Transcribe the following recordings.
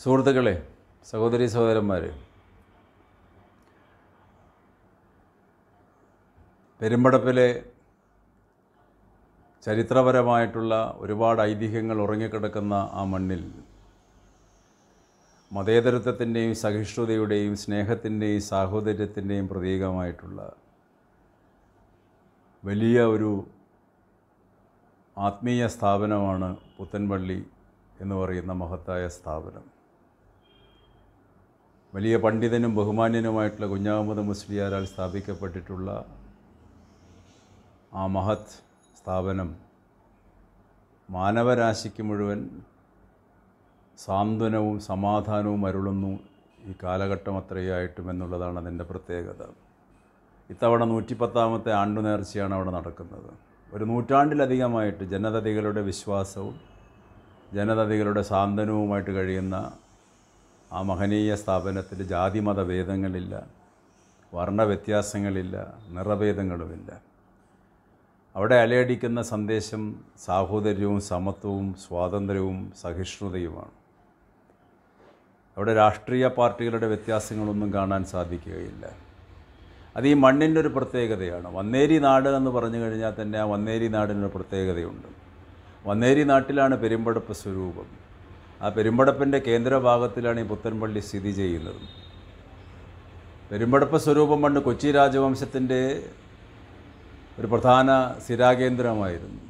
സുഹൃത്തുക്കളെ സഹോദരി സഹോദരന്മാർ പെരുമ്പടപ്പിലെ ചരിത്രപരമായിട്ടുള്ള ഒരുപാട് ഐതിഹ്യങ്ങൾ ഉറങ്ങിക്കിടക്കുന്ന ആ മണ്ണിൽ മതേതരത്വത്തിന്റെയും സഹിഷ്ണുതയുടെയും സ്നേഹത്തിന്റെയും സാഹോദര്യത്തിന്റെയും പ്രതീകമായിട്ടുള്ള വലിയ ഒരു ആത്മീയ സ്ഥാപനമാണ് പുത്തൻപള്ളി എന്ന് പറയുന്ന മഹത്തായ സ്ഥാപനം. വലിയ പണ്ഡിതനും ബഹുമാന്യനുമായിട്ടുള്ള കുഞ്ഞാമുദ് മുസ്ലിയാരാൽ സ്ഥാപിക്കപ്പെട്ടിട്ടുള്ള ആ മഹത് സ്ഥാപനം മാനവരാശിക്ക് മുഴുവൻ സാന്ത്വനവും സമാധാനവും അരുളുന്നു ഈ കാലഘട്ടം അത്രയായിട്ടും എന്നുള്ളതാണ് അതിന്റെ പ്രത്യേകത. ഇത്തവണ നൂറ്റിപ്പത്താമത്തെ ആണ്ടു നേർച്ചയാണ് അവിടെ നടക്കുന്നത്. ഒരു നൂറ്റാണ്ടിലധികമായിട്ട് ജനതതികളുടെ വിശ്വാസവും ജനതതികളുടെ സാന്ത്വനവുമായിട്ട് കഴിയുന്ന ആ മഹനീയ സ്ഥാപനത്തിൽ ജാതിമത ഭേദങ്ങളില്ല വർണവ്യത്യാസങ്ങളില്ല നിറഭേദങ്ങളുമില്ല. അവിടെ അലയടിക്കുന്ന സന്ദേശം സാഹോദര്യവും സമത്വവും സ്വാതന്ത്ര്യവും സഹിഷ്ണുതയുമാണ്. അവിടെ രാഷ്ട്രീയ പാർട്ടികളുടെ വ്യത്യാസങ്ങളൊന്നും കാണാൻ സാധിക്കുകയില്ല. അത് ഈ മണ്ണിന്റെ ഒരു പ്രത്യേകതയാണ്. വന്നേരി നാട് എന്ന് പറഞ്ഞു കഴിഞ്ഞാൽ തന്നെ ആ വന്നേരി നാടിനൊരു പ്രത്യേകതയുണ്ട്. വന്നേരി നാട്ടിലാണ് പെരുമ്പടപ്പ് സ്വരൂപം. ആ പെരുമ്പടപ്പിന്റെ കേന്ദ്രഭാഗത്തിലാണ് ഈ പുത്തൻപള്ളി സ്ഥിതി ചെയ്യുന്നത്. പെരുമ്പടപ്പ് സ്വരൂപം പണ്ട് കൊച്ചി രാജവംശത്തിന്റെ ഒരു പ്രധാന സ്ഥിരാകേന്ദ്രമായിരുന്നു.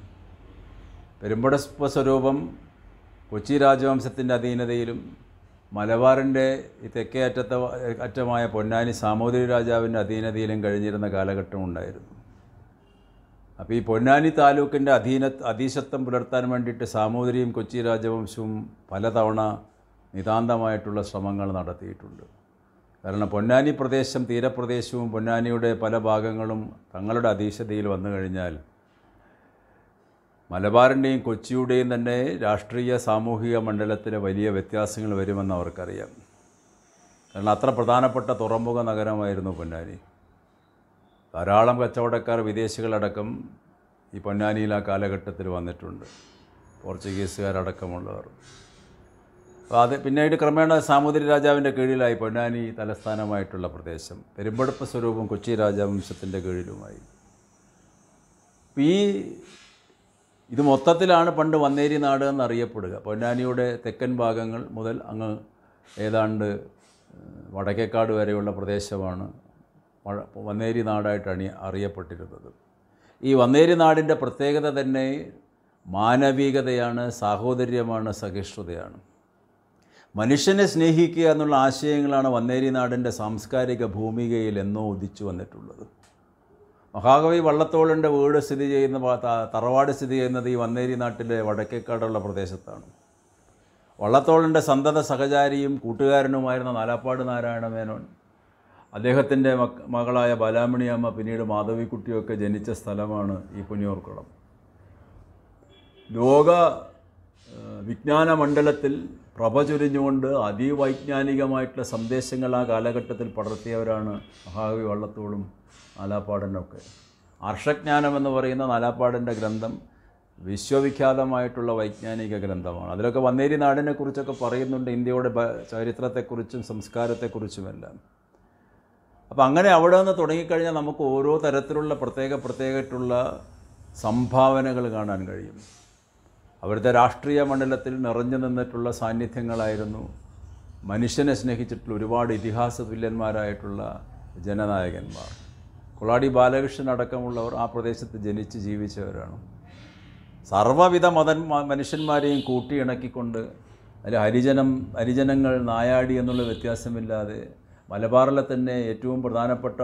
പെരുമ്പടപ്പ് സ്വരൂപം കൊച്ചി രാജവംശത്തിന്റെ അധീനതയിലും മലബാറിന്റെ ഈ തെക്കേ അറ്റത്തെ അറ്റമായ പൊന്നാനി സാമൂതിരി രാജാവിന്റെ അധീനതയിലും കഴിഞ്ഞിരുന്ന കാലഘട്ടം ഉണ്ടായിരുന്നു അപ്പോൾ ഈ പൊന്നാനി താലൂക്കിന്റെ അധീന അധീശത്വം പുലർത്താൻ വേണ്ടിയിട്ട് സാമൂതിരിയും കൊച്ചി രാജവംശവും പലതവണ നിതാന്തമായിട്ടുള്ള ശ്രമങ്ങൾ നടത്തിയിട്ടുണ്ട്. കാരണം പൊന്നാനി പ്രദേശം തീരപ്രദേശവും പൊന്നാനിയുടെ പല ഭാഗങ്ങളും തങ്ങളുടെ അധീശതയിൽ വന്നു കഴിഞ്ഞാൽ മലബാറിന്റെയും കൊച്ചിയുടെയും തന്നെ രാഷ്ട്രീയ സാമൂഹിക മണ്ഡലത്തിലെ വലിയ വ്യത്യാസങ്ങൾ വരുമെന്ന് അവർക്കറിയാം. കാരണം അത്ര പ്രധാനപ്പെട്ട തുറമുഖ നഗരമായിരുന്നു പൊന്നാനി. ധാരാളം കച്ചവടക്കാർ വിദേശികളടക്കം ഈ പൊന്നാനിയിൽ ആ കാലഘട്ടത്തിൽ വന്നിട്ടുണ്ട്. പോർച്ചുഗീസുകാരടക്കമുള്ളവർ. അപ്പോൾ അത് പിന്നീട് ക്രമേണ സാമൂതിരി രാജാവിന്റെ കീഴിലായി പൊന്നാനി തലസ്ഥാനമായിട്ടുള്ള പ്രദേശം. പെരുമ്പടപ്പ് സ്വരൂപം കൊച്ചി രാജവംശത്തിന്റെ കീഴിലുമായി. ഈ ഇത് മൊത്തത്തിലാണ് പണ്ട് വന്നേരി നാട് എന്നറിയപ്പെടുക. പൊന്നാനിയുടെ തെക്കൻ ഭാഗങ്ങൾ മുതൽ അങ്ങ് ഏതാണ്ട് വടക്കേക്കാട് വരെയുള്ള പ്രദേശമാണ് വ- വന്നേരി നാടായിട്ടാണ് അറിയപ്പെട്ടിരുന്നത്. ഈ വന്നേരി നാടിന്റെ പ്രത്യേകത തന്നെ മാനവികതയാണ് സാഹോദര്യമാണ് സഹിഷ്ണുതയാണ്. മനുഷ്യനെ സ്നേഹിക്കുക എന്നുള്ള ആശയങ്ങളാണ് വന്നേരി നാടിന്റെ സാംസ്കാരിക ഭൂമികയിൽ എന്നോ ഉദിച്ചു വന്നിട്ടുള്ളത്. മഹാകവി വള്ളത്തോളിന്റെ വീട് സ്ഥിതി ചെയ്യുന്ന തറവാട് സ്ഥിതി ചെയ്യുന്നത് ഈ വന്നേരി നാട്ടിലെ വടക്കേക്കാടുള്ള പ്രദേശത്താണ്. വള്ളത്തോളിന്റെ സന്തത സഹചാരിയും കൂട്ടുകാരനുമായിരുന്ന നാലാപ്പാട് നാരായണ മേനോൻ അദ്ദേഹത്തിന്റെ മകളായ ബാലാമണിയമ്മ പിന്നീട് മാധവിക്കുട്ടിയൊക്കെ ജനിച്ച സ്ഥലമാണ് ഈ പുന്നിയൂർക്കുളം. ലോക വിജ്ഞാന മണ്ഡലത്തിൽ പ്രഭ ചൊരിഞ്ഞുകൊണ്ട് അതിവൈജ്ഞാനികമായിട്ടുള്ള സന്ദേശങ്ങൾ ആ കാലഘട്ടത്തിൽ പടർത്തിയവരാണ് മഹാകവി വള്ളത്തോളും നാലാപ്പാടനൊക്കെ. അർഷജ്ഞാനം എന്ന് പറയുന്ന നാലാപ്പാടന്റെ ഗ്രന്ഥം വിശ്വവിഖ്യാതമായിട്ടുള്ള വൈജ്ഞാനിക ഗ്രന്ഥമാണ്. അതിലൊക്കെ വന്നേരി നാടിനെക്കുറിച്ചൊക്കെ പറയുന്നുണ്ട് ഇന്ത്യയുടെ ചരിത്രത്തെക്കുറിച്ചും സംസ്കാരത്തെക്കുറിച്ചുമെല്ലാം. അപ്പോൾ അങ്ങനെ അവിടെ നിന്ന് തുടങ്ങിക്കഴിഞ്ഞാൽ നമുക്ക് ഓരോ തരത്തിലുള്ള പ്രത്യേക പ്രത്യേകമായിട്ടുള്ള സംഭാവനകൾ കാണാൻ കഴിയും. അവരുടെ രാഷ്ട്രീയ മണ്ഡലത്തിൽ നിറഞ്ഞു നിന്നിട്ടുള്ള സാന്നിധ്യങ്ങളായിരുന്നു. മനുഷ്യനെ സ്നേഹിച്ചിട്ടുള്ള ഒരുപാട് ഇതിഹാസ തുല്യന്മാരായിട്ടുള്ള ജനനായകന്മാർ. കൊളാടി ബാലകൃഷ്ണൻ അടക്കമുള്ളവർ ആ പ്രദേശത്ത് ജനിച്ച് ജീവിച്ചവരാണ്. സർവവിധ മതൻ മനുഷ്യന്മാരെയും കൂട്ടിയിണക്കിക്കൊണ്ട് അതിൽ ഹരിജനം ഹരിജനങ്ങൾ നായാടി എന്നുള്ള വ്യത്യാസമില്ലാതെ മലബാറിലെ തന്നെ ഏറ്റവും പ്രധാനപ്പെട്ട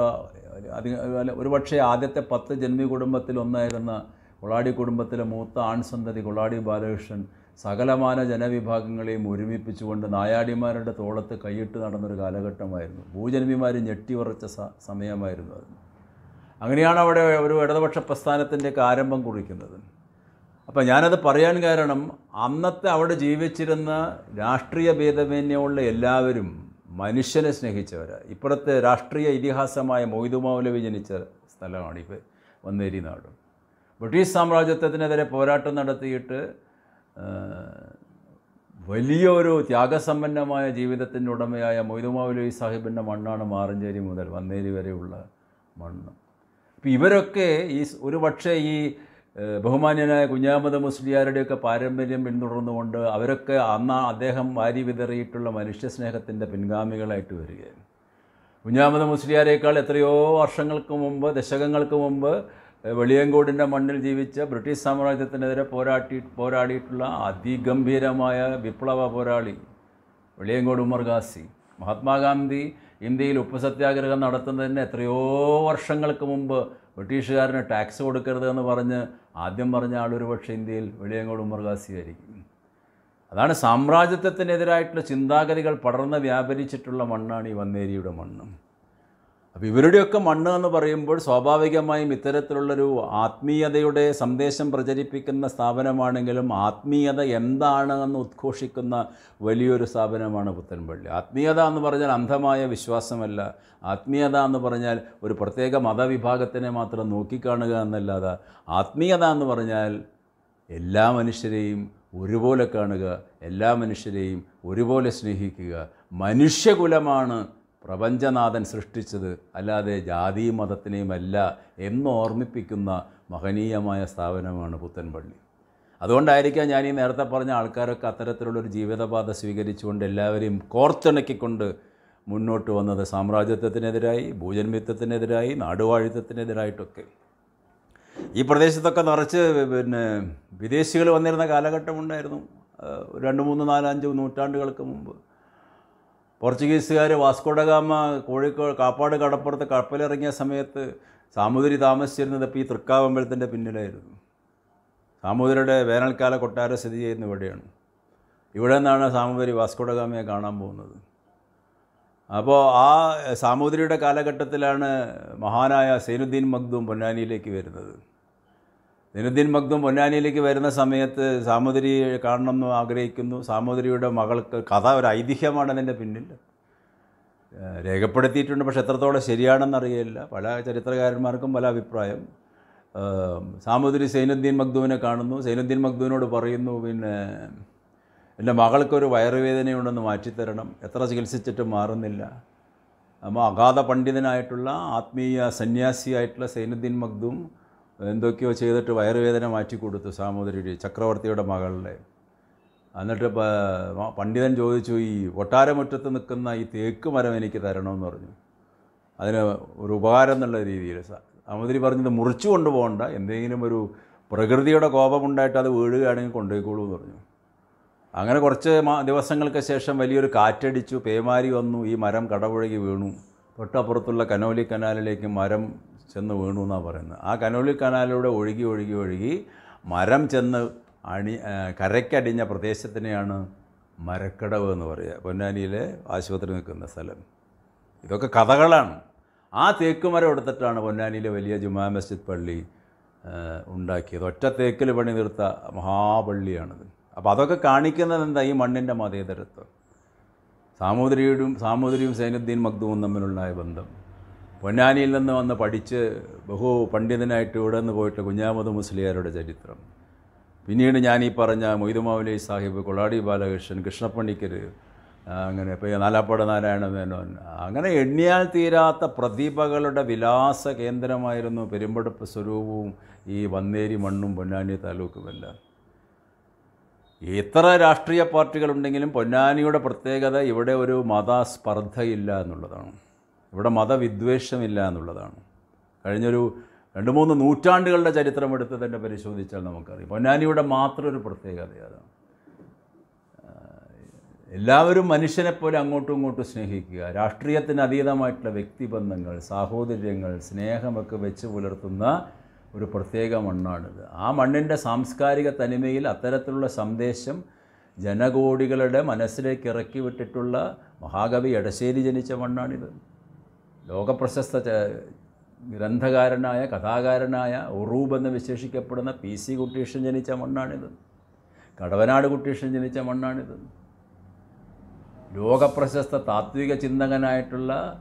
അധിക ഒരുപക്ഷെ ആദ്യത്തെ പത്ത് ജന്മി കുടുംബത്തിൽ ഒന്നായിരുന്ന കൊളാടി കുടുംബത്തിലെ മൂത്ത ആൺസന്തതി കൊളാടി ബാലകൃഷ്ണൻ സകലമാന ജനവിഭാഗങ്ങളെയും ഒരുമിപ്പിച്ചുകൊണ്ട് നായാടിമാരുടെ തോളത്ത് കൈയിട്ട് നടന്നൊരു കാലഘട്ടമായിരുന്നു. ഭൂജന്മിമാർ ഞെട്ടിവറച്ച സമയമായിരുന്നു അത്. അങ്ങനെയാണ് അവിടെ ഒരു ഇടതുപക്ഷ പ്രസ്ഥാനത്തിന്റെയൊക്കെ ആരംഭം കുറിക്കുന്നത്. അപ്പം ഞാനത് പറയാൻ കാരണം അന്നത്തെ അവിടെ ജീവിച്ചിരുന്ന രാഷ്ട്രീയ ഭേദമന്യമുള്ള എല്ലാവരും മനുഷ്യനെ സ്നേഹിച്ചവരാണ് ഇപ്പോഴത്തെ രാഷ്ട്രീയ ഇതിഹാസമായ മൊയ്തു മൗലവി ജനിച്ച സ്ഥലമാണ് ഇപ്പോൾ വന്നേരി നാട്. ബ്രിട്ടീഷ് സാമ്രാജ്യത്വത്തിനെതിരെ പോരാട്ടം നടത്തിയിട്ട് വലിയ വലിയൊരു ത്യാഗസമ്പന്നമായ ജീവിതത്തിന്റെ ഉടമയായ മൊയ്തുമാവുലി സാഹിബിന്റെ മണ്ണാണ് മാറഞ്ചേരി മുതൽ വന്നേരി വരെയുള്ള മണ്ണ്. അപ്പോൾ ഇവരൊക്കെ ഈ ഒരു പക്ഷേ ഈ ബഹുമാന്യനായ കുഞ്ഞാമത മുസ്ലിയാരുടെയൊക്കെ പാരമ്പര്യം പിന്തുടർന്നുകൊണ്ട് അവരൊക്കെ അന്ന് അദ്ദേഹം വാരി വിതറിയിട്ടുള്ള മനുഷ്യസ്നേഹത്തിന്റെ പിൻഗാമികളായിട്ട് വരികയാണ് കുഞ്ഞാമത മുസ്ലിയാരേക്കാൾ എത്രയോ വർഷങ്ങൾക്ക് മുമ്പ് ദശകങ്ങൾക്ക് മുമ്പ് വെളിയങ്കോടിന്റെ മണ്ണിൽ ജീവിച്ച ബ്രിട്ടീഷ് സാമ്രാജ്യത്തിനെതിരെ പോരാട്ടി പോരാടിയിട്ടുള്ള അതിഗംഭീരമായ വിപ്ലവ പോരാളി വെളിയങ്കോട് ഉമർ ഗാസി മഹാത്മാഗാന്ധി ഇന്ത്യയിൽ ഉപ്പ് സത്യാഗ്രഹം നടത്തുന്നതിന് എത്രയോ വർഷങ്ങൾക്ക് മുമ്പ് ബ്രിട്ടീഷുകാരന് ടാക്സ് കൊടുക്കരുത് എന്ന് പറഞ്ഞ് ആദ്യം പറഞ്ഞ ആളൊരു പക്ഷേ ഇന്ത്യയിൽ വെളിയങ്കോട് ആയിരിക്കും അതാണ് സാമ്രാജ്യത്വത്തിനെതിരായിട്ടുള്ള ചിന്താഗതികൾ പടർന്ന് വ്യാപരിച്ചിട്ടുള്ള മണ്ണാണ് ഈ വന്നേരിയുടെ മണ്ണ്. അപ്പോൾ ഇവരുടെയൊക്കെ മണ്ണ് എന്ന് പറയുമ്പോൾ സ്വാഭാവികമായും ഇത്തരത്തിലുള്ളൊരു ആത്മീയതയുടെ സന്ദേശം പ്രചരിപ്പിക്കുന്ന സ്ഥാപനമാണെങ്കിലും ആത്മീയത എന്താണ് എന്ന് ഉദ്ഘോഷിക്കുന്ന വലിയൊരു സ്ഥാപനമാണ് പുത്തൻപള്ളി. ആത്മീയത എന്ന് പറഞ്ഞാൽ അന്ധമായ വിശ്വാസമല്ല. ആത്മീയത എന്ന് പറഞ്ഞാൽ ഒരു പ്രത്യേക മതവിഭാഗത്തിനെ മാത്രം നോക്കിക്കാണുക എന്നല്ലാതെ ആത്മീയത എന്ന് പറഞ്ഞാൽ എല്ലാ മനുഷ്യരെയും ഒരുപോലെ കാണുക എല്ലാ മനുഷ്യരെയും ഒരുപോലെ സ്നേഹിക്കുക. മനുഷ്യകുലമാണ് പ്രപഞ്ചനാഥൻ സൃഷ്ടിച്ചത് അല്ലാതെ ജാതി മതത്തിനെയുമല്ല എന്നോർമ്മിപ്പിക്കുന്ന മഹനീയമായ സ്ഥാപനമാണ് പുത്തൻപള്ളി. അതുകൊണ്ടായിരിക്കാം ഞാൻ ഈ നേരത്തെ പറഞ്ഞ ആൾക്കാരൊക്കെ അത്തരത്തിലുള്ളൊരു ജീവിതപാത സ്വീകരിച്ചുകൊണ്ട് എല്ലാവരെയും കോർത്തിണക്കിക്കൊണ്ട് മുന്നോട്ട് വന്നത് സാമ്രാജ്യത്വത്തിനെതിരായി ഭൂജന്മിത്വത്തിനെതിരായി നാടുവാഴിത്വത്തിനെതിരായിട്ടൊക്കെ. ഈ പ്രദേശത്തൊക്കെ നിറച്ച് പിന്നെ വിദേശികൾ വന്നിരുന്ന കാലഘട്ടമുണ്ടായിരുന്നു. രണ്ട് മൂന്ന് നാലഞ്ച് നൂറ്റാണ്ടുകൾക്ക് മുമ്പ്. പോർച്ചുഗീസുകാർ വാസ്കോഡഗാമ കോഴിക്കോട് കാപ്പാട് കടപ്പുറത്ത് കപ്പലിറങ്ങിയ സമയത്ത് സാമൂതിരി താമസിച്ചിരുന്നത് ഈ തൃക്കാവമ്പലത്തിന്റെ പിന്നിലായിരുന്നു. സാമൂതിരിയുടെ വേനൽക്കാല കൊട്ടാരം സ്ഥിതി ചെയ്യുന്ന ഇവിടെയാണ്. ഇവിടെ നിന്നാണ് സാമൂതിരി വാസ്കോഡഗാമയെ കാണാൻ പോകുന്നത്. അപ്പോൾ ആ സാമൂതിരിയുടെ കാലഘട്ടത്തിലാണ് മഹാനായ സൈനുദ്ദീൻ മഖ്ദൂം പൊന്നാനിയിലേക്ക് വരുന്നത്. സൈനുദ്ദീൻ മഗ്ദും പൊന്നാനിയിലേക്ക് വരുന്ന സമയത്ത് സാമൂതിരിയെ കാണണമെന്ന് ആഗ്രഹിക്കുന്നു. സാമൂതിരിയുടെ മകൾക്ക് കഥ ഒരു ഐതിഹ്യമാണ് അതിന്റെ പിന്നിൽ. രേഖപ്പെടുത്തിയിട്ടുണ്ട് പക്ഷെ എത്രത്തോളം ശരിയാണെന്നറിയില്ല. പല ചരിത്രകാരന്മാർക്കും പല അഭിപ്രായം. സാമൂതിരി സൈനുദ്ദീൻ മഗ്ദുവിനെ കാണുന്നു. സൈനുദ്ദീൻ മഗ്ദുവിനോട് പറയുന്നു പിന്നെ എന്റെ മകൾക്കൊരു വയറുവേദനയുണ്ടെന്ന് മാറ്റിത്തരണം. എത്ര ചികിത്സിച്ചിട്ടും മാറുന്നില്ല. അപ്പോൾ അഗാധ പണ്ഡിതനായിട്ടുള്ള ആത്മീയ സന്യാസിയായിട്ടുള്ള സൈനുദ്ദീൻ മഖ്ദൂം എന്തൊക്കെയോ ചെയ്തിട്ട് വയറുവേദന മാറ്റി കൊടുത്തു സാമൂതിരി ചക്രവർത്തിയുടെ മകളുടെ എന്നിട്ട് പണ്ഡിതൻ ചോദിച്ചു ഈ ഒട്ടാരമുറ്റത്ത് നിൽക്കുന്ന ഈ തേക്ക് മരം എനിക്ക് തരണമെന്ന് പറഞ്ഞു. അതിന് ഒരു ഉപകാരം എന്നുള്ള രീതിയിൽ സാമൂതിരി പറഞ്ഞത് മുറിച്ചു കൊണ്ടുപോകണ്ട. എന്തെങ്കിലും ഒരു പ്രകൃതിയുടെ കോപമുണ്ടായിട്ട് അത് വീഴുകയാണെങ്കിൽ കൊണ്ടുപോയിക്കോളൂ എന്ന് പറഞ്ഞു. അങ്ങനെ കുറച്ച് ദിവസങ്ങൾക്ക് ശേഷം വലിയൊരു കാറ്റടിച്ചു. പേമാരി വന്നു. ഈ മരം കടപുഴകി വീണു. തൊട്ടപ്പുറത്തുള്ള കനോലി കനാലിലേക്ക് മരം ചെന്ന് വീണു എന്നാണ് പറയുന്നത്. ആ കനോലി കനാലിലൂടെ ഒഴുകി ഒഴുകി ഒഴുകി മരം ചെന്ന് അണി കരയ്ക്കടിഞ്ഞ പ്രദേശത്തിനെയാണ് മരക്കടവ് എന്ന് പറയുക. പൊന്നാനിയിലെ ആശുപത്രി നിൽക്കുന്ന സ്ഥലം. ഇതൊക്കെ കഥകളാണ്. ആ തേക്കുമരം എടുത്തിട്ടാണ് പൊന്നാനിയിലെ വലിയ ജുമാ മസ്ജിദ് പള്ളി ഉണ്ടാക്കിയത്. ഒറ്റ തേക്കിൽ പണി നിർത്ത മഹാപള്ളിയാണിത്. അപ്പോൾ അതൊക്കെ കാണിക്കുന്നത് എന്താ? ഈ മണ്ണിന്റെ മതേതരത്വം. സാമൂതിരിയും സാമൂതിരിയും സൈനുദ്ദീൻ മഖ്ദൂവും തമ്മിലുള്ള ബന്ധം. പൊന്നാനിയിൽ നിന്ന് വന്ന് പഠിച്ച് ബഹു പണ്ഡിതനായിട്ട് ഇവിടെ നിന്ന് പോയിട്ട് കുഞ്ഞാമത് മുസ്ലിയാരുടെ ചരിത്രം. പിന്നീട് ഞാൻ ഈ പറഞ്ഞ മൊയ്തുമാവലി സാഹിബ് കൊളാടി ബാലകൃഷ്ണൻ കൃഷ്ണപ്പണിക്കർ അങ്ങനെ ഇപ്പോൾ നാലാപ്പാട് നാരായണ മേനോൻ അങ്ങനെ എണ്ണിയാൽ തീരാത്ത പ്രതിഭകളുടെ വിലാസ കേന്ദ്രമായിരുന്നു പെരുമ്പടപ്പ് സ്വരൂപവും ഈ വന്നേരി മണ്ണും പൊന്നാനി താലൂക്കുമെല്ലാം. എത്ര രാഷ്ട്രീയ പാർട്ടികളുണ്ടെങ്കിലും പൊന്നാനിയുടെ പ്രത്യേകത ഇവിടെ ഒരു മതസ്പർദ്ധയില്ല എന്നുള്ളതാണ്. ഇവിടെ മതവിദ്വേഷമില്ല എന്നുള്ളതാണ്. കഴിഞ്ഞൊരു രണ്ട് മൂന്ന് നൂറ്റാണ്ടുകളുടെ ചരിത്രം എടുത്ത് തന്നെ പരിശോധിച്ചാൽ നമുക്കറിയാം. പൊന്നാനിയുടെ മാത്രം ഒരു പ്രത്യേകത അതാണ്. എല്ലാവരും മനുഷ്യനെപ്പോലെ അങ്ങോട്ടും ഇങ്ങോട്ടും സ്നേഹിക്കുക രാഷ്ട്രീയത്തിന് അതീതമായിട്ടുള്ള വ്യക്തിബന്ധങ്ങൾ സാഹോദര്യങ്ങൾ സ്നേഹമൊക്കെ വെച്ച് പുലർത്തുന്ന ഒരു പ്രത്യേക മണ്ണാണിത്. ആ മണ്ണിന്റെ സാംസ്കാരിക തനിമയിൽ അത്തരത്തിലുള്ള സന്ദേശം ജനകോടികളുടെ മനസ്സിലേക്ക് ഇറക്കി വിട്ടിട്ടുള്ള മഹാകവി എടശ്ശേരി ജനിച്ച മണ്ണാണിത്. ലോകപ്രശസ്ത ഗ്രന്ഥകാരനായ കഥാകാരനായ ഉറൂബ് എന്ന് വിശേഷിക്കപ്പെടുന്ന പി സി കുട്ടീഷൻ ജനിച്ച മണ്ണാണിത്. കടവനാട് കുട്ടീഷൻ ജനിച്ച മണ്ണാണിത്. ലോകപ്രശസ്ത താത്വിക ചിന്തകനായിട്ടുള്ള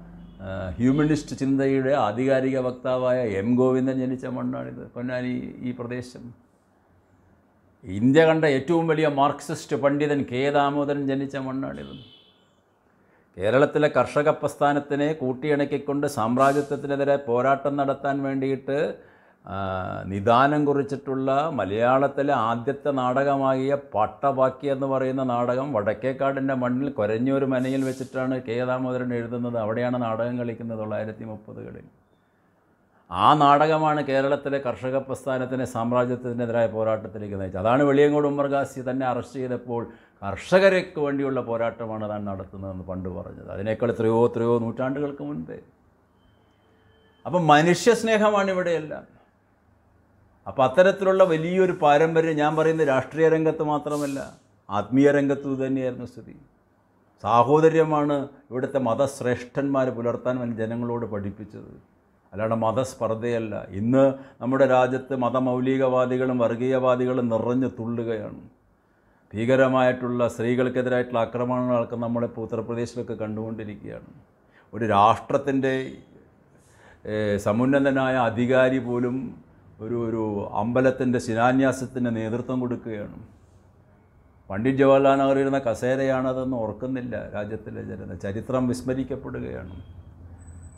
ഹ്യൂമനിസ്റ്റ് ചിന്തയുടെ ആധികാരിക വക്താവായ എം ഗോവിന്ദൻ ജനിച്ച മണ്ണാണിത്. പൊന്നാനി ഈ പ്രദേശം. ഇന്ത്യ കണ്ട ഏറ്റവും വലിയ മാർക്സിസ്റ്റ് പണ്ഡിതൻ കെ ദാമോദരൻ ജനിച്ച മണ്ണാണിത്. കേരളത്തിലെ കർഷക പ്രസ്ഥാനത്തിനെ കൂട്ടിയിണക്കിക്കൊണ്ട് സാമ്രാജ്യത്വത്തിനെതിരെ പോരാട്ടം നടത്താൻ വേണ്ടിയിട്ട് നിദാനം കുറിച്ചിട്ടുള്ള മലയാളത്തിലെ ആദ്യത്തെ നാടകമാകിയ പട്ടബാക്കി എന്ന് പറയുന്ന നാടകം വടക്കേക്കാടിന്റെ മണ്ണിൽ കൊരഞ്ഞൂർ മനയിൽ വെച്ചിട്ടാണ് കെ ദാമോദരൻ എഴുതുന്നത്. അവിടെയാണ് നാടകം കളിക്കുന്നത് തൊള്ളായിരത്തി മുപ്പതുകളിൽ ആ നാടകമാണ് കേരളത്തിലെ കർഷക പ്രസ്ഥാനത്തിനെ സാമ്രാജ്യത്തിനെതിരായ പോരാട്ടത്തിലേക്ക് നയിച്ചത്. അതാണ് വെളിയങ്കോട് ഉമ്മർഗാസി തന്നെ അറസ്റ്റ് ചെയ്തപ്പോൾ കർഷകർക്ക് വേണ്ടിയുള്ള പോരാട്ടമാണ് താൻ നടത്തുന്നതെന്ന് പണ്ട് പറഞ്ഞത്. അതിനേക്കാൾ എത്രയോ എത്രയോ നൂറ്റാണ്ടുകൾക്ക് മുൻപേ. അപ്പം മനുഷ്യസ്നേഹമാണ് ഇവിടെയെല്ലാം. അപ്പോൾ അത്തരത്തിലുള്ള വലിയൊരു പാരമ്പര്യം ഞാൻ പറയുന്ന രാഷ്ട്രീയ രംഗത്ത് മാത്രമല്ല ആത്മീയ രംഗത്തും തന്നെയായിരുന്നു സ്ഥിതി. സാഹോദര്യമാണ് ഇവിടുത്തെ മതശ്രേഷ്ഠന്മാർ പുലർത്താൻ വേണ്ടി ജനങ്ങളോട് പഠിപ്പിച്ചത്. അല്ലാണ്ട് മതസ്പർദ്ധയല്ല. ഇന്ന് നമ്മുടെ രാജ്യത്ത് മതമൗലികവാദികളും വർഗീയവാദികളും നിറഞ്ഞു തുള്ളുകയാണ്. ഭീകരമായിട്ടുള്ള സ്ത്രീകൾക്കെതിരായിട്ടുള്ള ആക്രമണങ്ങളൊക്കെ നമ്മളിപ്പോൾ ഉത്തർപ്രദേശിലൊക്കെ കണ്ടുകൊണ്ടിരിക്കുകയാണ്. ഒരു രാഷ്ട്രത്തിന്റെ സമുന്നതനായ അധികാരി പോലും ഒരു ഒരു അമ്പലത്തിന്റെ ശിലാന്യാസത്തിന് നേതൃത്വം കൊടുക്കുകയാണ്. പണ്ഡിറ്റ് ജവഹർലാൽ നെഹ്റു ഇരുന്ന കസേരയാണതെന്ന് ഓർക്കുന്നില്ല രാജ്യത്തിലെ ജനത. ചരിത്രം വിസ്മരിക്കപ്പെടുകയാണ്.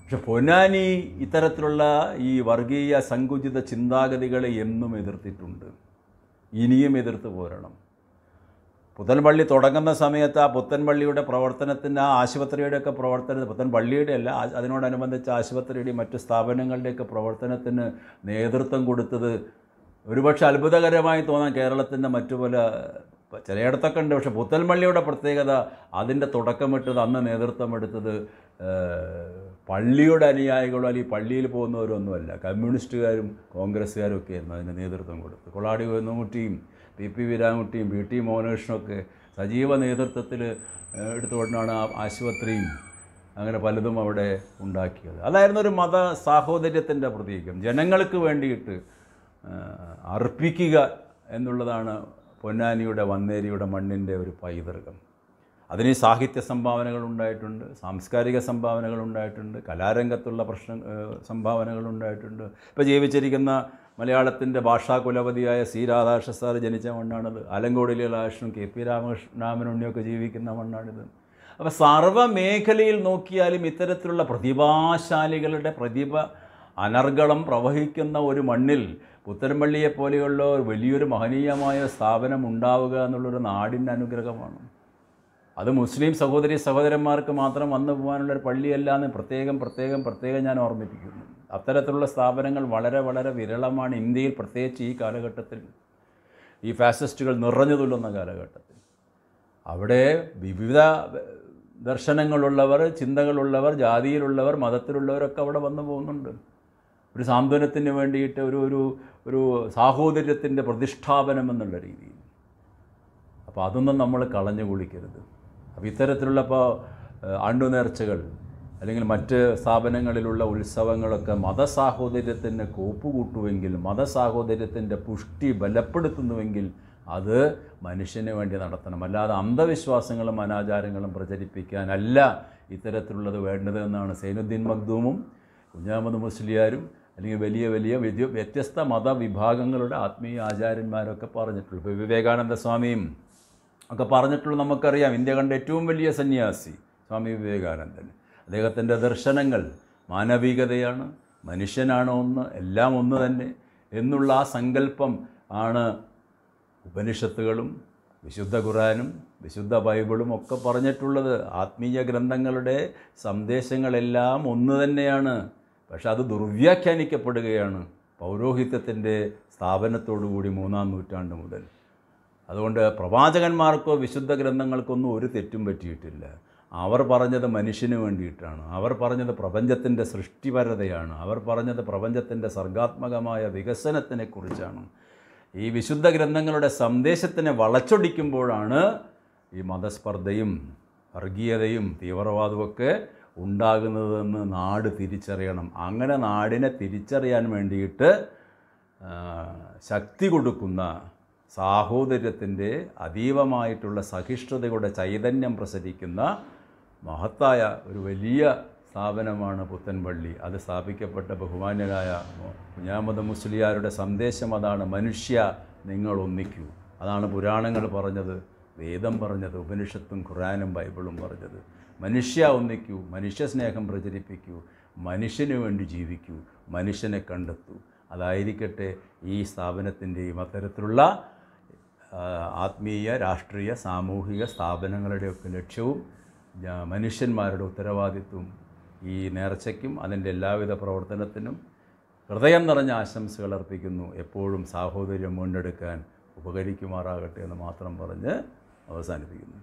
പക്ഷെ പൊന്നാനി ഇത്തരത്തിലുള്ള ഈ വർഗീയ സങ്കുചിത ചിന്താഗതികളെ എന്നും എതിർത്തിട്ടുണ്ട്. ഇനിയും എതിർത്ത് പോരണം. പുത്തൻപള്ളി തുടങ്ങുന്ന സമയത്ത് ആ പുത്തൻപള്ളിയുടെ പ്രവർത്തനത്തിന് ആ ആശുപത്രിയുടെയൊക്കെ പ്രവർത്തനം പുത്തൻപള്ളിയുടെ അല്ല ആ- അതിനോടനുബന്ധിച്ച് ആശുപത്രിയുടെയും മറ്റ് സ്ഥാപനങ്ങളുടെയൊക്കെ പ്രവർത്തനത്തിന് നേതൃത്വം കൊടുത്തത് ഒരുപക്ഷെ അത്ഭുതകരമായി തോന്നാൻ കേരളത്തിന്റെ മറ്റു പല ചിലയിടത്തൊക്കെ ഉണ്ട്. പക്ഷേ പുത്തൻപള്ളിയുടെ പ്രത്യേകത അതിന്റെ തുടക്കമിട്ടത് അന്ന് നേതൃത്വം എടുത്തത് പള്ളിയുടെ അനുയായികളോ അല്ലെങ്കിൽ പള്ളിയിൽ പോകുന്നവരൊന്നുമല്ല. കമ്മ്യൂണിസ്റ്റുകാരും കോൺഗ്രസ്സുകാരും ഒക്കെ അതിന് നേതൃത്വം കൊടുത്തത്. കൊളാടി കുന്നമുട്ടിയും പി പി വീരാൻകുട്ടിയും ബി ടി മോഹനകൃഷ്ണനൊക്കെ സജീവ നേതൃത്വത്തിൽ എടുത്തുകൊണ്ടാണ് ആ ആശുപത്രിയും അങ്ങനെ പലതും അവിടെ ഉണ്ടാക്കിയത്. അതായിരുന്നു ഒരു മത സാഹോദര്യത്തിന്റെ പ്രതീകം. ജനങ്ങൾക്ക് വേണ്ടിയിട്ട് അർപ്പിക്കുക എന്നുള്ളതാണ് പൊന്നാനിയുടെ വന്നേരിയുടെ മണ്ണിന്റെ ഒരു പൈതൃകം. അതിന് സാഹിത്യ സംഭാവനകൾ ഉണ്ടായിട്ടുണ്ട് സാംസ്കാരിക സംഭാവനകൾ ഉണ്ടായിട്ടുണ്ട് കലാരംഗത്തുള്ള പ്രശ്ന സംഭാവനകൾ ഉണ്ടായിട്ടുണ്ട് ഇപ്പോൾ ജീവിച്ചിരിക്കുന്ന മലയാളത്തിന്റെ ഭാഷാ കുലപതിയായ സി രാധാകൃഷ്ണ സാർ ജനിച്ച മണ്ണാണിത്. ആലങ്കോടിലെ ലീലാകൃഷ്ണൻ കെ പി രാമകൃഷ്ണ രാമനുണ്ണിയൊക്കെ ജീവിക്കുന്ന മണ്ണാണിത്. അപ്പോൾ സർവമേഖലയിൽ നോക്കിയാലും ഇത്തരത്തിലുള്ള പ്രതിഭാശാലികളുടെ പ്രതിഭ അനർഗളം പ്രവഹിക്കുന്ന ഒരു മണ്ണിൽ പുത്തൻപള്ളിയെ പോലെയുള്ള വലിയൊരു മഹനീയമായ സ്ഥാപനം ഉണ്ടാവുക എന്നുള്ളൊരു നാടിന്റെ അനുഗ്രഹമാണ്. അത് മുസ്ലിം സഹോദരി സഹോദരന്മാർക്ക് മാത്രം വന്നു പോകാനുള്ള ഒരു പള്ളിയല്ല എന്ന് പ്രത്യേകം പ്രത്യേകം പ്രത്യേകം ഞാൻ ഓർമ്മിപ്പിക്കുന്നു. അത്തരത്തിലുള്ള സ്ഥാപനങ്ങൾ വളരെ വളരെ വിരളമാണ് ഇന്ത്യയിൽ പ്രത്യേകിച്ച് ഈ കാലഘട്ടത്തിൽ. ഈ ഫാസിസ്റ്റുകൾ നിറഞ്ഞു തുള്ളുന്ന കാലഘട്ടത്തിൽ. അവിടെ വിവിധ ദർശനങ്ങളുള്ളവർ ചിന്തകളുള്ളവർ ജാതിയിലുള്ളവർ മതത്തിലുള്ളവരൊക്കെ അവിടെ വന്നു പോകുന്നുണ്ട്. ഒരു സാന്ത്വനത്തിന് വേണ്ടിയിട്ട് ഒരു ഒരു ഒരു സാഹോദര്യത്തിന്റെ പ്രതിഷ്ഠാപനം എന്നുള്ള രീതിയിൽ. അപ്പോൾ അതൊന്നും നമ്മൾ കളഞ്ഞു കുളിക്കരുത് അപ്പോൾ ഇത്തരത്തിലുള്ള ഇപ്പോൾ അണ്ടുനേർച്ചകൾ അല്ലെങ്കിൽ മറ്റ് സ്ഥാപനങ്ങളിലുള്ള ഉത്സവങ്ങളൊക്കെ മതസാഹോദര്യത്തിന് കോപ്പുകൂട്ടുമെങ്കിൽ മതസാഹോദര്യത്തിന്റെ പുഷ്ടി ബലപ്പെടുത്തുന്നുവെങ്കിൽ അത് മനുഷ്യന് വേണ്ടി നടത്തണം. അല്ലാതെ അന്ധവിശ്വാസങ്ങളും അനാചാരങ്ങളും പ്രചരിപ്പിക്കാനല്ല ഇത്തരത്തിലുള്ളത് വേണ്ടത് എന്നാണ് സൈനുദ്ദീൻ മഖ്ദൂമും കുഞ്ഞാമത് മുസ്ലിയാരും അല്ലെങ്കിൽ വലിയ വലിയ വ്യത്യ വ്യത്യസ്ത മതവിഭാഗങ്ങളുടെ ആത്മീയ ആചാര്യന്മാരൊക്കെ പറഞ്ഞിട്ടുള്ളൂ ഇപ്പോൾ വിവേകാനന്ദ സ്വാമിയും ഒക്കെ പറഞ്ഞിട്ടുള്ള നമുക്കറിയാം. ഇന്ത്യ കണ്ട ഏറ്റവും വലിയ സന്യാസി സ്വാമി വിവേകാനന്ദൻ. അദ്ദേഹത്തിന്റെ ദർശനങ്ങൾ മാനവികതയാണ് മനുഷ്യനാണ് ഒന്ന് എല്ലാം ഒന്ന് തന്നെ എന്നുള്ള ആ സങ്കല്പം ആണ് ഉപനിഷത്തുകളും വിശുദ്ധ ഖുറാനും വിശുദ്ധ ബൈബിളും ഒക്കെ പറഞ്ഞിട്ടുള്ളത്. ആത്മീയ ഗ്രന്ഥങ്ങളുടെ സന്ദേശങ്ങളെല്ലാം ഒന്ന് തന്നെയാണ്. പക്ഷെ അത് ദുർവ്യാഖ്യാനിക്കപ്പെടുകയാണ് പൗരോഹിത്യത്തിന്റെ സ്ഥാപനത്തോടുകൂടി മൂന്നാം നൂറ്റാണ്ട് മുതൽ. അതുകൊണ്ട് പ്രവാചകന്മാർക്കോ വിശുദ്ധ ഗ്രന്ഥങ്ങൾക്കൊന്നും ഒരു തെറ്റും പറ്റിയിട്ടില്ല. അവർ പറഞ്ഞത് മനുഷ്യന് വേണ്ടിയിട്ടാണ്. അവർ പറഞ്ഞത് പ്രപഞ്ചത്തിന്റെ സൃഷ്ടിപരതയാണ്. അവർ പറഞ്ഞത് പ്രപഞ്ചത്തിന്റെ സർഗാത്മകമായ വികസനത്തിനെക്കുറിച്ചാണ് ഈ വിശുദ്ധ ഗ്രന്ഥങ്ങളുടെ സന്ദേശത്തിനെ വളച്ചൊടിക്കുമ്പോഴാണ് ഈ മതസ്പർദ്ധയും വർഗീയതയും തീവ്രവാദമൊക്കെ ഉണ്ടാകുന്നതെന്ന് നാട് തിരിച്ചറിയണം. അങ്ങനെ നാടിനെ തിരിച്ചറിയാൻ വേണ്ടിയിട്ട് ശക്തി കൊടുക്കുന്ന സാഹോദര്യത്തിന്റെ അതീവമായിട്ടുള്ള സഹിഷ്ണുതയുടെ ചൈതന്യം പ്രസരിക്കുന്ന മഹത്തായ ഒരു വലിയ സ്ഥാപനമാണ് പുത്തൻപള്ളി. അത് സ്ഥാപിക്കപ്പെട്ട ബഹുമാന്യരായ കുഞ്ഞാമത മുസ്ലിയാരുടെ സന്ദേശം അതാണ് മനുഷ്യ നിങ്ങൾ ഒന്നിക്കൂ. അതാണ് പുരാണങ്ങൾ പറഞ്ഞത് വേദം പറഞ്ഞത് ഉപനിഷത്തും ഖുറാനും ബൈബിളും പറഞ്ഞത്. മനുഷ്യ ഒന്നിക്കൂ മനുഷ്യ സ്നേഹം പ്രചരിപ്പിക്കൂ മനുഷ്യന് വേണ്ടി ജീവിക്കൂ മനുഷ്യനെ കണ്ടെത്തൂ. അതായിരിക്കട്ടെ ഈ സ്ഥാപനത്തിന്റെയും അത്തരത്തിലുള്ള ആത്മീയ രാഷ്ട്രീയ സാമൂഹിക സ്ഥാപനങ്ങളുടെയൊക്കെ ലക്ഷ്യവും മനുഷ്യന്മാരുടെ ഉത്തരവാദിത്വവും ഈ നേർച്ചയ്ക്കും അതിന്റെ എല്ലാവിധ പ്രവർത്തനത്തിനും ഹൃദയം നിറഞ്ഞ ആശംസകൾ അർപ്പിക്കുന്നു. എപ്പോഴും സാഹോദര്യം വീണ്ടെടുക്കാൻ ഉപകരിക്കുമാറാകട്ടെ എന്ന് മാത്രം പറഞ്ഞ് അവസാനിപ്പിക്കുന്നു.